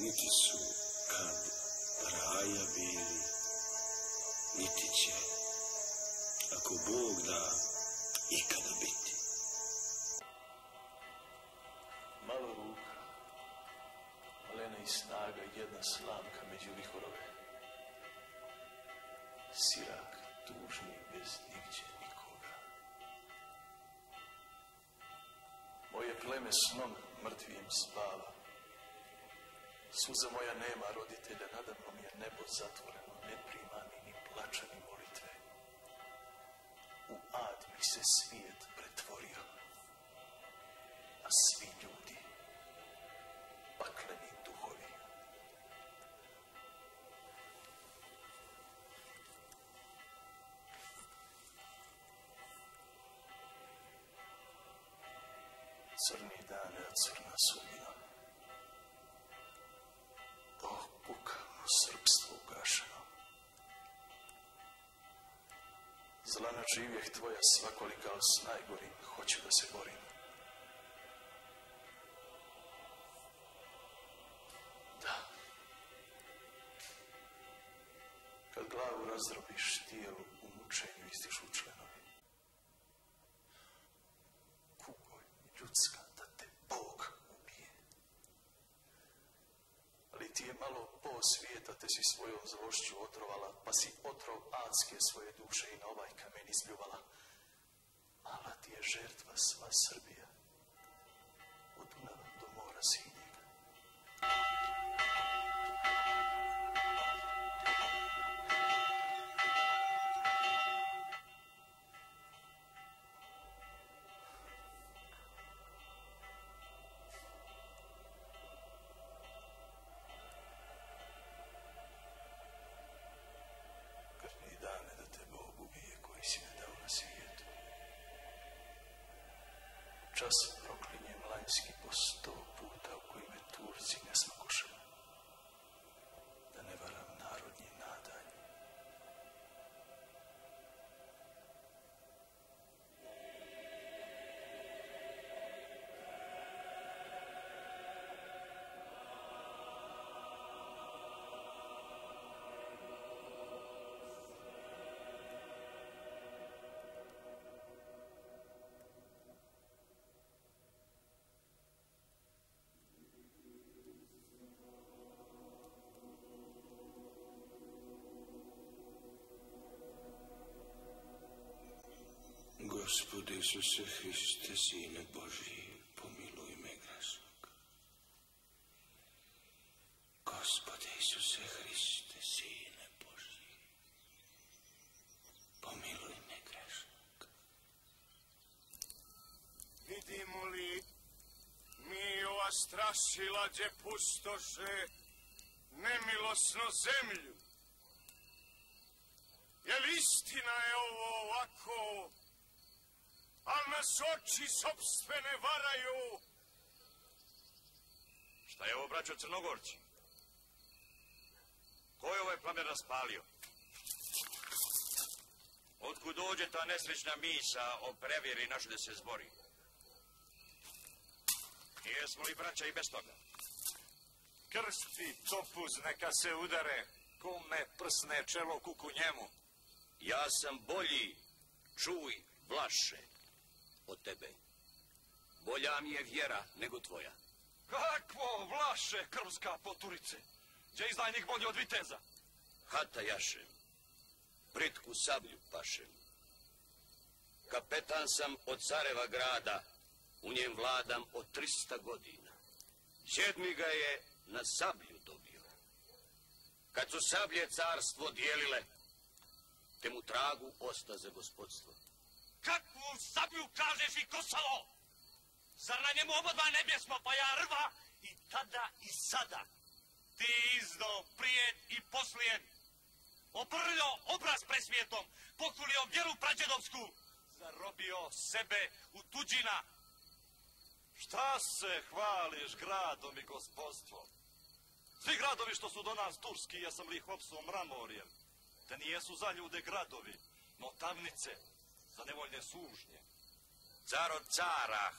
Niti su kad raja bili, niti će, ako Bog da, ikada biti. Suza moja nema roditelja, nadamnom je nebo zatvoreno, ne prima mi ni plača ni molitve. U ad mi se svijet pretvorio, a svi ljudi, pakleni duhovi. Crni dane, crna sudbina. Zlana živjeh tvoja svakolika, s najgorim hoću da se borim. Da. Kad glavu razdrobiš, tijelu u mučenju istišu členovi. Kugoj ljudska da te Bog ubije. Ali ti je malo po svijeta, te si svojom zlošću otrovala, pa si otrov adske svoje duše i na ovaj kamen izbljuvala. Mala ti je žrtva sva Srbija. Od Dunava do mora Sinjega. Čas proklinjem lanjski po sto puta u koji me Turci ne smakošaju. Gospode Isuse Hriste, Sine Božji, pomiluj me grešnog. Gospode Isuse Hriste, Sine Božji, pomiluj me grešnog. Vidimo li mi ova strašila gdje pustoše nemilosno zemlju? Jel istina je ovo ovako, al nas oči sobstvene varaju? Šta je ovo, braćo Crnogorci? Ko je ovaj plamen raspalio? Otkud dođe ta nesrećna misa o prevjeri našu da se zbori? Jesmo li braća i bez toga? Krsti topuz neka se udare, kome prsne čelo kuku njemu. Ja sam bolji, čuj, Vlaše, od tebe. Bolja mi je vjera nego tvoja. Kakvo vlaše krvska poturice? Gdje je izdajnik bolji od viteza? Hata jašem, britku sablju pašem. Kapetan sam od careva grada, u njem vladam od 300 godina. Sedmi ga je na sablju dobio. Kad su sablje carstvo dijelile, te mu tragu osta za gospodstvo. Kakvu sablju kažeš i kosalo? Zar na njemu obodva ne bjesmo, pa ja rva i tada i sada? Ti izdo, prije i poslijen. Oprljo obraz presvijetom, pokulio vjeru prađedovsku. Zarobio sebe u tuđina. Šta se hvališ gradom i gospodstvom? Svi gradovi što su do nas turski, ja sam li ih opsuo mramorjem. Te nijesu za ljude gradovi, no tamnice, za nevoljne sužnje. Car od cara,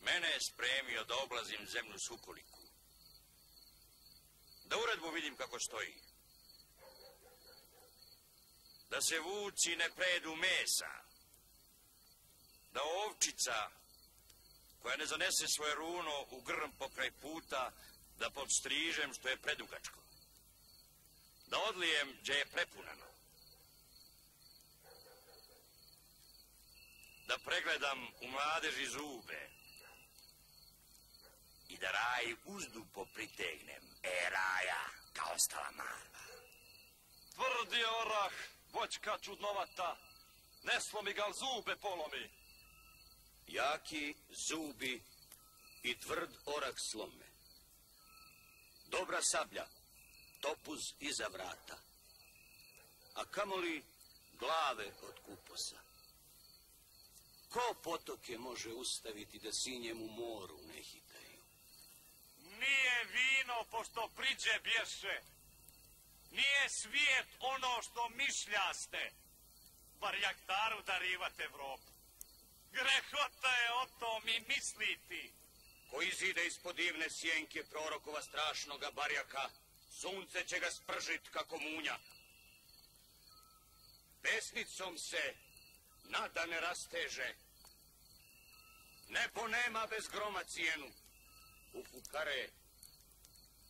Mene je spremio da oblazim zemlju Sukoliku. Da uredbu vidim kako stoji. Da se vuci ne predu mesa. Da ovčica koja ne zanese svoje runo u grm pokraj puta, da podstrižem što je predugačko. Da odlijem gdje je prepunano. Da pregledam u mladeži zube. I da raj uzdu popritegnem. E, raja, kao stala marva. Tvrdi je orah, voćka čudnovata. Ne slomi ga, zube polomi. Jaki zubi i tvrd orak slome. Dobra sablja, topuz iza vrata. A kamoli glave od kuposa. Ko potoke može ustaviti da sinjem u moru ne hitaju? Nije vino pošto priđe bješe. Nije svijet ono što mišljaste. Bar jaktaru darivate Evropu. Grehota je o tom i misliti. Ko izide ispod divne sjenke prorokova strašnoga barjaka, sunce će ga spržit kako munja. Pesnicom se nada ne rasteže. Nebo nema bez groma cijenu. U fukare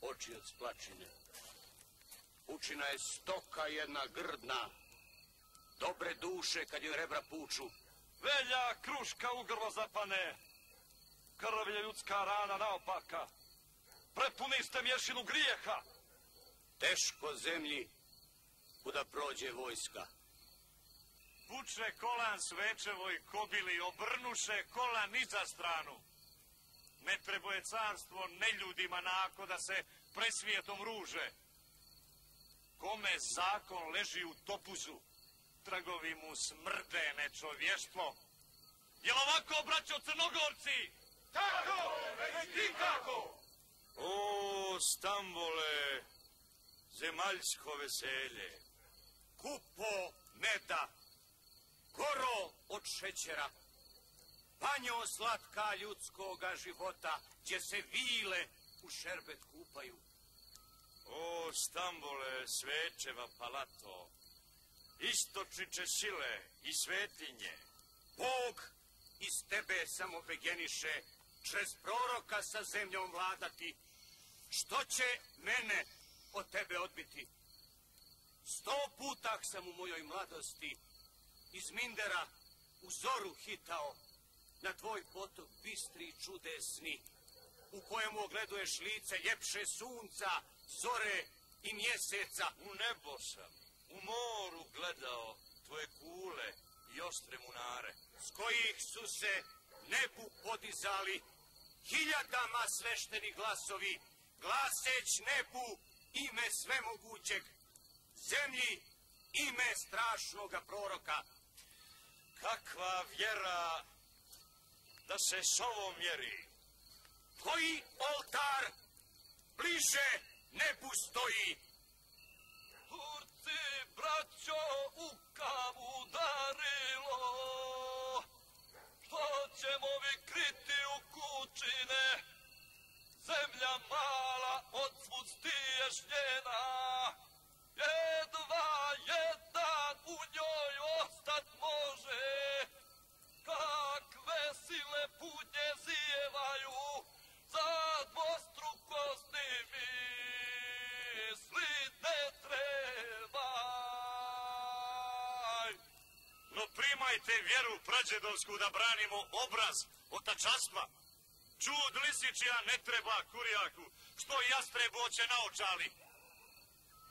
oči od splačine. Učina je stoka jedna grdna. Dobre duše kad joj rebra puču. Velja kruška u grlo zapane. Krv je ljudska rana naopaka. Prepuni ste mješinu grijeha. Teško zemlji kuda prođe vojska. Puče kolan svečevoj kobili, obrnuše kolan iza stranu. Ne treboje carstvo neljudima nako da se presvijetom ruže. Kome zakon leži u topuzu, trgovi mu smrde nečovještvo. Jel ovako, braćo Crnogorci? Tako, već ti kako? O, Stambole, zemaljsko veselje. Kupo meda, goro od šećera, banjo slatka ljudskoga života, gdje se vile u šerbet kupaju. O, Stambole, svećeva palato, istočiće sile i svetinje. Bog iz tebe samo begeniše, čez proroka sa zemljom vladati. Što će mene od tebe odbiti? Sto putak sam u mojoj mladosti iz Mindera u zoru hitao na tvoj potok bistri i čudesni, u kojemu ogleduješ lice ljepše sunca, zore i mjeseca. U nebo sam, u moru gledao tvoje kule i ostre munare. s kojih su se nebu podizali hiljadama svešteni glasovi, glaseć nebu ime svemogućeg, zemlji ime strašnoga proroka. Kakva vjera da se s ovom mjeri. Koji oltar bliže nebu stoji? Turci, braćo, u kavu darilo. Što ćemo vi kriti u kućine? Zemlja mala, od svud stiješnjena. Primajte vjeru prađedovsku da branimo obraz otačastva. Čud lisičija ne treba kurijaku, što jastrebu oće naočali.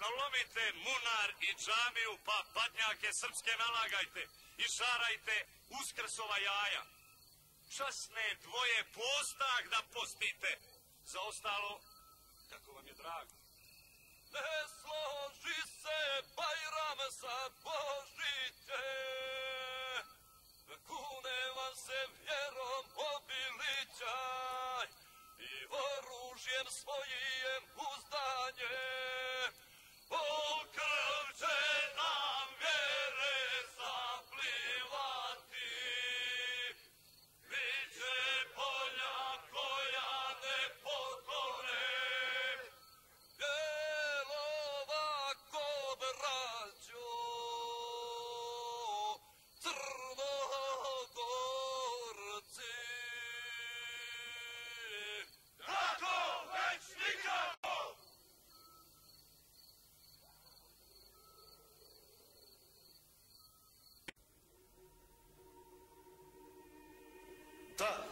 Nalomite munar i džamiju, pa padnjake srpske nalagajte i šarajte uskrsova jaja. Časne dvoje postag da postite. Za ostalo, kako vam je drago. Ne složi se Da,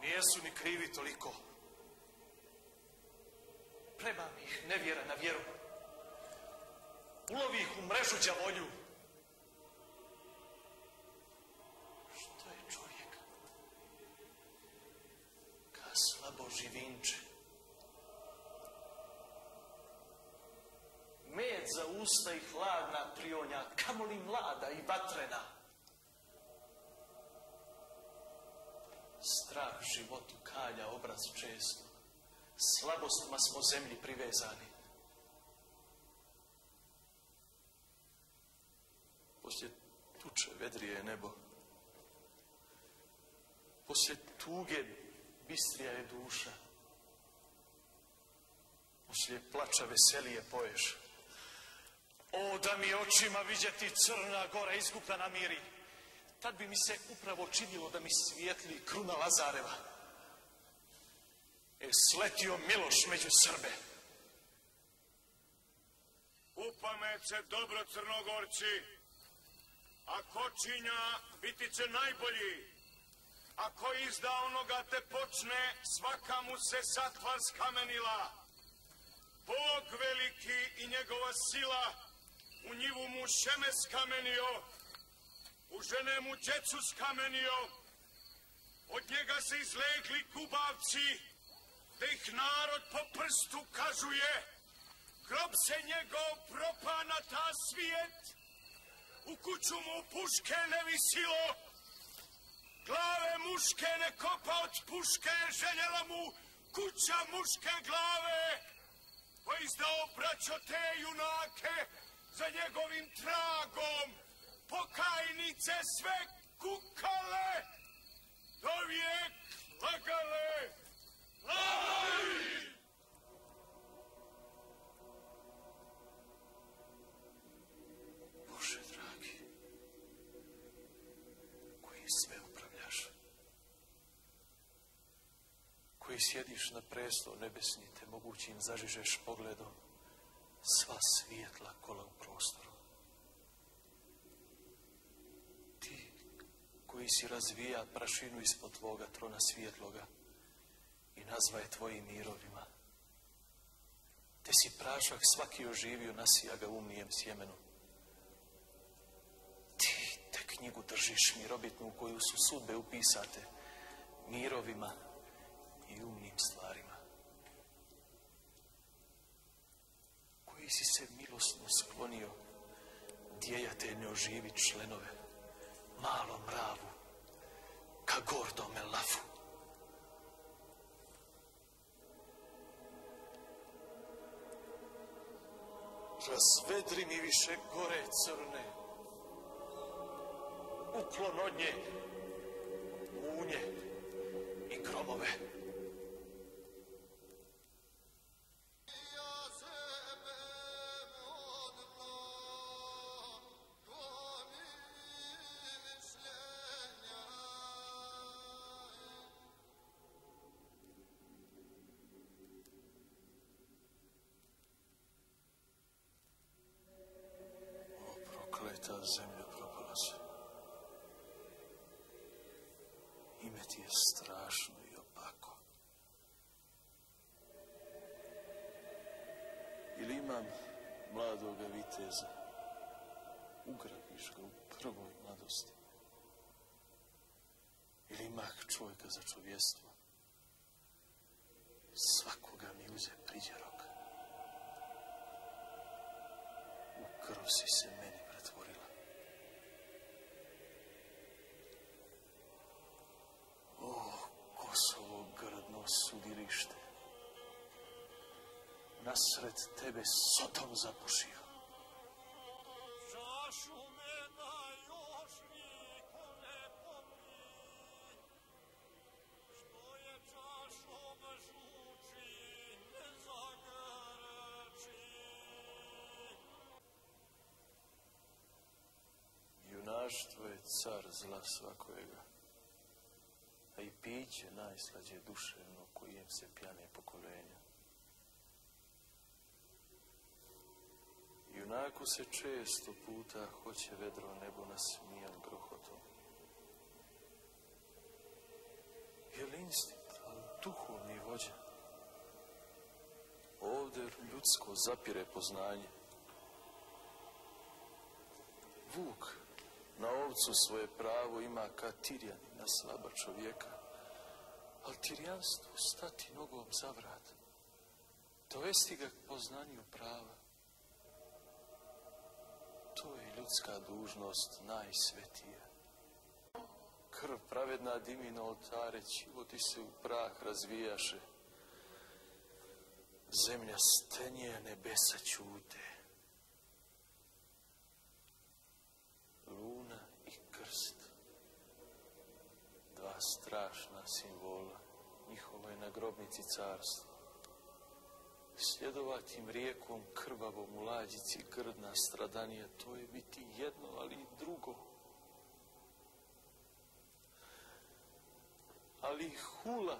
nijesu ni krivi toliko. Premam ih nevjera na vjeru. Ulovi ih u mrežu đavolju. Životu kalja obraz često. Slabostima smo zemlji privezani. Poslije tuče vedrije je nebo. Poslije tuge bistrija je duša. Poslije plača veselije poješ. O, da mi očima vidjeti crna gora izgubljena miri. Tad bi mi se upravo činilo da mi svijetli kruna Lazareva. E, sletio Miloš među Srbe. Upamece dobro crnogorci, a kočinja biti će najbolji. Ako izda onoga te počne, svaka mu se satva skamenila. Bog veliki i njegova sila u njivu mu šeme skamenio, u žene mu djecu skamenio, od njega se izlegli kubavci, da ih narod po prstu kazuje, grob se njegov propa na ta svijet, u kuću mu puške ne visilo, glave muške ne kopa od puške, željela mu kuća muške glave, pa izdao braćo te junake za njegovim tragom, pokajnice sve kukale, do vijek lagale. Koji sjediš na prestol nebesni, te mogućim zažižeš pogledom sva svijetla kola u prostoru. Ti koji si razvija prašinu ispod tvoga trona svjetloga nazvaje tvojim mirovima, te si prašak svaki oživio, nasija ga umnijem sjemenu. Ti te knjigu držiš mirobitnu u koju su sudbe upisate mirovima i umnim stvarima. Koji si se milosno sklonio djejateljne oživit členove, malom mravu, ka gordome lafu. Razvedri mi više gore crne, uklon od nje, munje i gromove. Viteza, ugrabiš ga u prvoj mladosti. Ili mak čovjeka za čovjestvo, svakoga mi uze priđe rok. U krv si se meni pretvorila. O, Kosovo grdno sudilište. Nasred tebe Sodom zapušio. Zla svakojega, a i piće najslađe duševno kojem se pjane pokolenja. Junaku se često puta hoće vedro nebo nasmijan grohotom. instinkt, ali duhovni vođa. Ovdje ljudsko zapire poznanje. Vuk na ovcu svoje pravo ima ka na slaba čovjeka. Ali Tirjanstvu stati nogom za vrat. Dovesti ga k poznanju prava. To je ljudska dužnost najsvetija. Krv pravedna dimi na oltare, životi se u prah razvijaše. Zemlja stenje, nebesa ćute. Luna i krst. Dva strašna simbola. Njihovo je na grobnici carstvo. Sljedovati im rijekom krvavom u lađici grdna stradanija, to je biti jedno, ali i drugo. Ali hula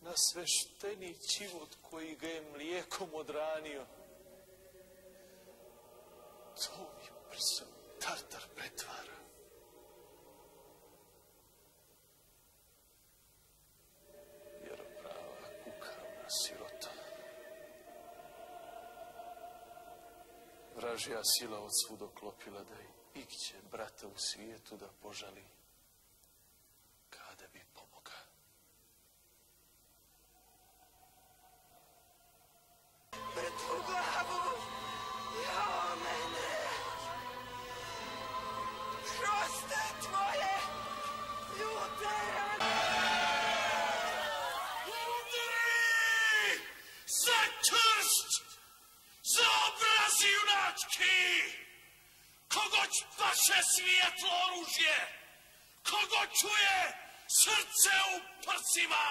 na svešteni život koji ga je mlijekom odranio. To mi brzo Vražija sila od svud oklopila da i pikće brata u svijetu da požali svijetlo oružje! Kogo čuje srce u prsima!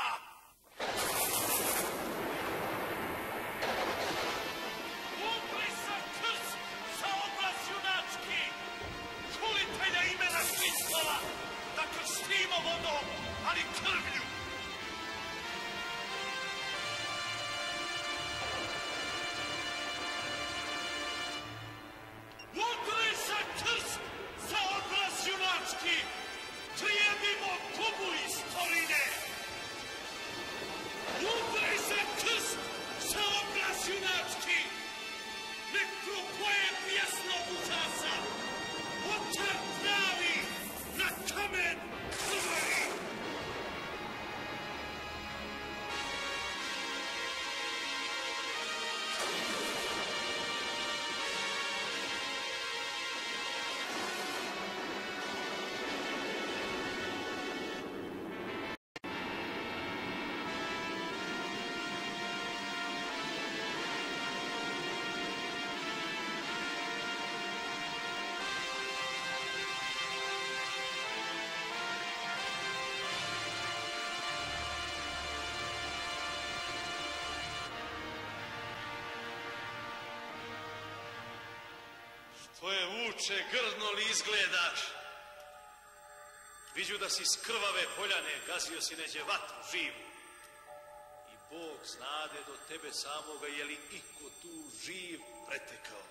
To je vuče, grdno li izgledaš? Viđu da si s krvave poljane gazio si neđe vatru živu. I Bog znade do tebe samoga je li iko tu živ pretekao.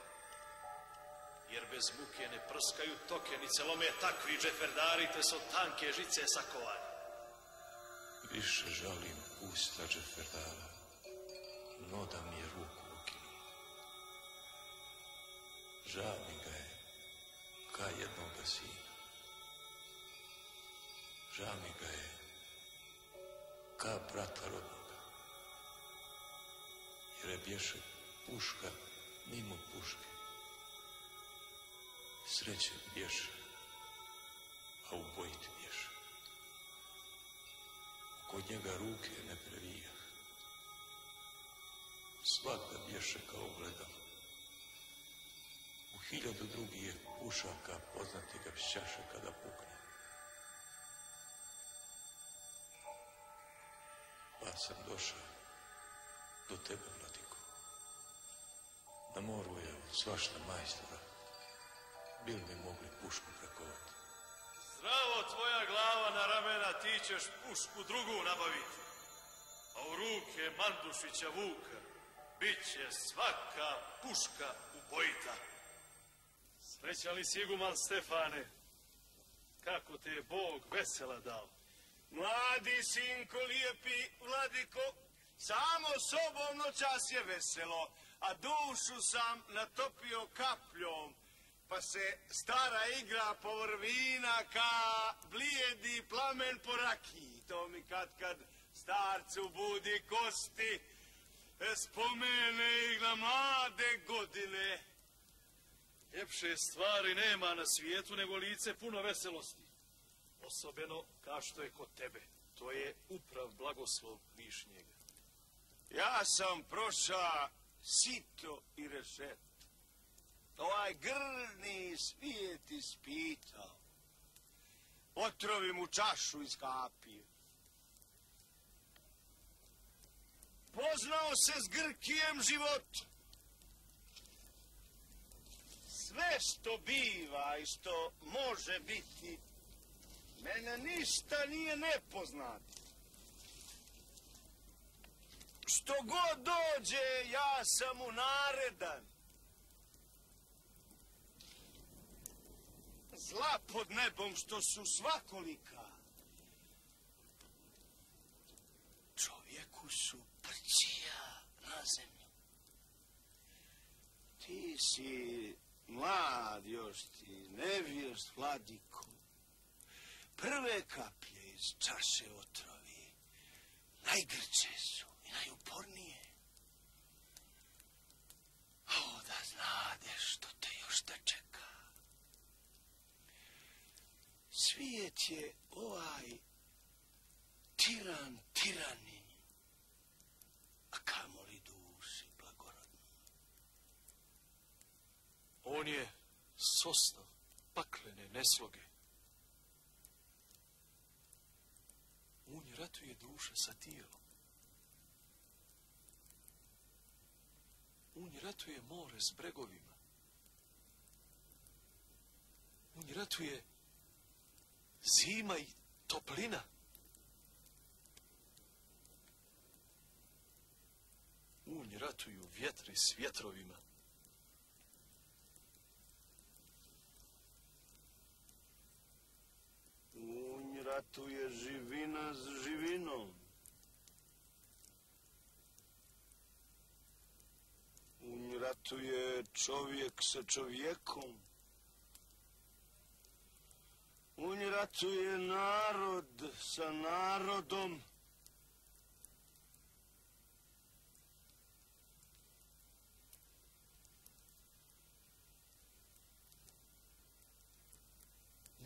Jer bez muke ne prskaju toke, ni celome takvi džeferdari, te su tanke žice sakovani. Više žalim pusta džeferdara, no da mi je ruku ukinu. Žal mi ga je, ka jednoga sina. Žal mi ga je, ka brata rodnoga. Jer je bješe puška mimo puške. Sreće bješe, a ubojit bješe. Kod njega ruke ne previja. Svakda bješe kao gledalo. Hiljadu drugih je pušaka poznati ga šćaše kada pukne. Pa sam došao do tebe, mladiko. Na moru je od svašta majstora. Bil mi mogli pušku prekovati. Zdravo tvoja glava na ramena, ti ćeš pušku drugu nabaviti. A u ruke Mandušića Vuka bit će svaka puška ubojita. Srećan li si iguman Stefane, kako te je Bog vesela dao. Mladi sinko lijepi, vladiko, samo sobom noćas je veselo, a dušu sam natopio kapljom, pa se stara igra povrh vina ka blijedi plamen po rakiji. To mi kad kad starcu budi kosti, spomene ih na mlade godine. Ljepše stvari nema na svijetu nego lice puno veselosti. Osobeno kao što je kod tebe. To je uprav blagoslov višnjega. Ja sam prošao sito i rešet. Ovaj grni svijet ispitao. Otrovi mu čašu iskapio. Poznao se s Grkijem život. Sve što biva i što može biti, mene ništa nije nepoznato. Što god dođe, ja sam mu naredan. Zla pod nebom što su svakolika. Čovjeku su prćija na zemlju. Ti si mlad još ti, nevjerst vladiko. Prve kaplje iz čaše otrovi najgrče su i najupornije. O, da znade što te još da čeka. Svijet je ovaj tiran tiranin, a kamoli duši blagorodno. On je sosna paklene nesloge. On ratuje duše sa tijelom. On ratuje more s bregovima. On ratuje zima i toplina. On ratuju vjetri s vjetrovima. Unj ratuje živina s živinom. Unj ratuje čovjek sa čovjekom. Unj ratuje narod sa narodom.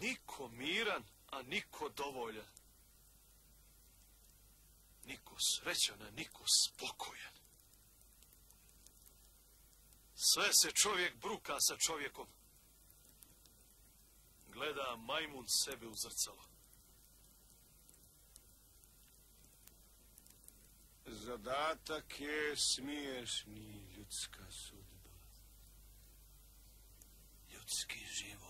Niko miran, a niko dovoljan. Niko srećan, a niko spokojan. Sve se čovjek bruka sa čovjekom. Gleda majmun sebe u zrcalo. Zadatak je smiješni ljudska sudba. Ljudski život.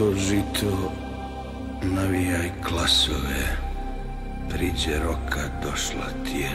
Mlado žito, navijaj klasove, priđe roka došla ti.